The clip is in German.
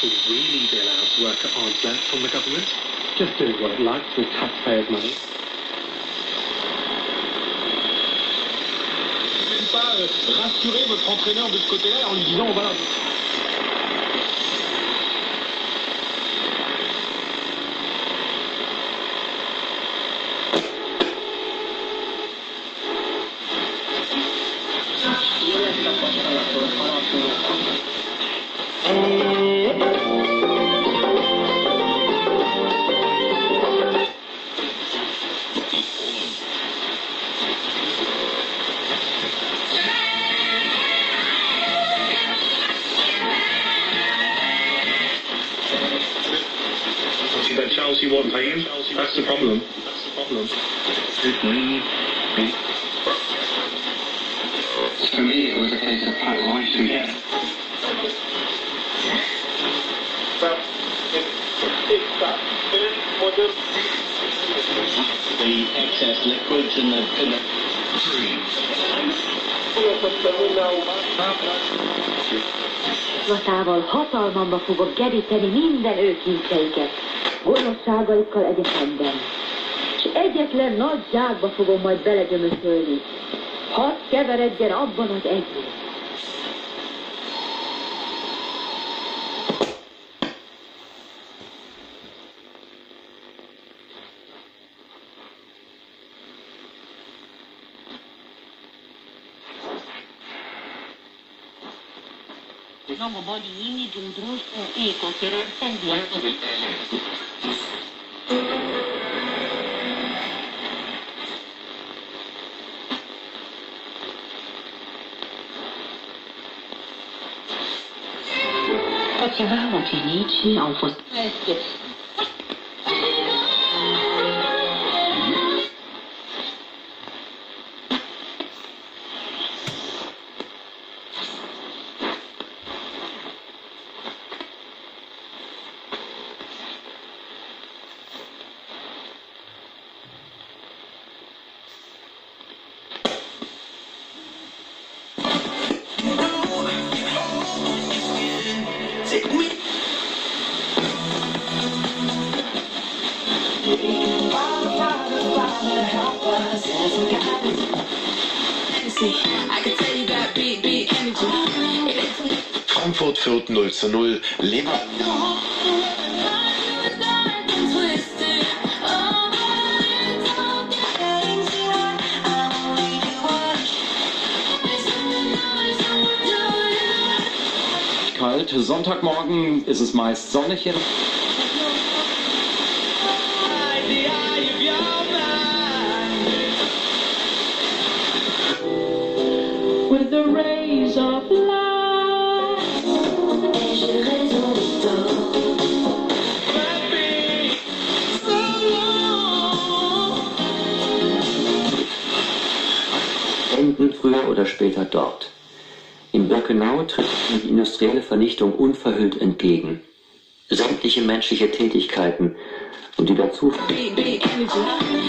should really be allowed to work at arm's length from the government, just doing what it likes with taxpayers' money. pas euh, rassurer votre entraîneur de ce côté-là en lui disant voilà. that Chelsea won't pay him. That's the problem. That's the problem. For me, it was a case of Pat Rice to get. The excess liquids in the, in the Vatával hatalmamba fogok geríteni minden őkincseiket, gonoszságaikkal egyetemben. És egyetlen nagy zsákba fogom majd belegyömöszölni. Hadd keveredjen abban az egyben. Domobolini d'Umbrusco e considerar sanguiano de Continuare la finiti, au fost... Frankfurt führt 0 zu 0. Lever kalt. Sonntagmorgen ist es meist sonnig in enden früher oder später dort. In Birkenau tritt die industrielle Vernichtung unverhüllt entgegen. Sämtliche menschliche Tätigkeiten und die dazu Big, big